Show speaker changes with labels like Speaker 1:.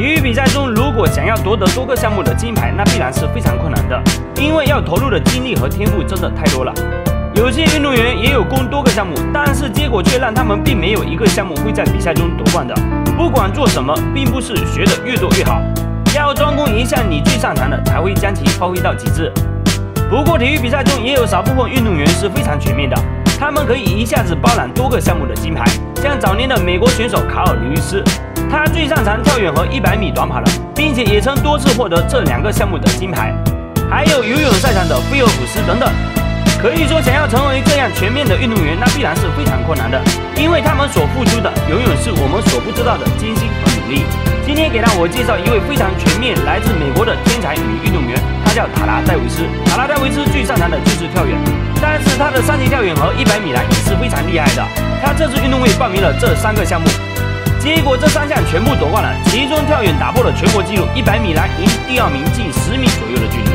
Speaker 1: 体育比赛中，如果想要夺得多个项目的金牌，那必然是非常困难的，因为要投入的精力和天赋真的太多了。有些运动员也有攻多个项目，但是结果却让他们并没有一个项目会在比赛中夺冠的。不管做什么，并不是学的越多越好，要专攻一项你最擅长的，才会将其发挥到极致。不过，体育比赛中也有少部分运动员是非常全面的。他们可以一下子包揽多个项目的金牌，像早年的美国选手卡尔·刘易斯，他最擅长跳远和一百米短跑了，并且也曾多次获得这两个项目的金牌。还有游泳赛场的菲尔普斯等等。可以说，想要成为这样全面的运动员，那必然是非常困难的，因为他们所付出的，永远是我们所不知道的艰辛和努力。今天给大我介绍一位非常全面、来自美国的天才女运动员，她叫塔拉·戴维斯。塔拉·戴维斯最擅长的就是跳远。但是她的三级跳远和一百米栏也是非常厉害的。她这次运动会报名了这三个项目，结果这三项全部夺冠了。其中跳远打破了全国纪录，一百米栏赢第二名近十米左右的距离。